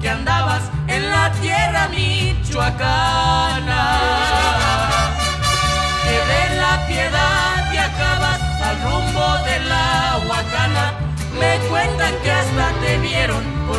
que andabas en la tierra michoacana. Que de la piedad viajabas al rumbo de la huacana. Me cuentan que hasta te vieron por.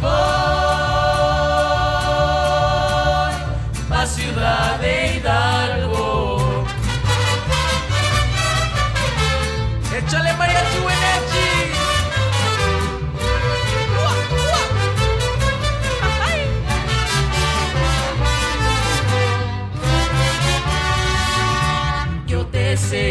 voy pa' Ciudad de Hidalgo. Échale María Chuenechi. Yo te sé.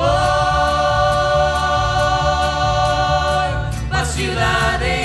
por, pa' ciudades.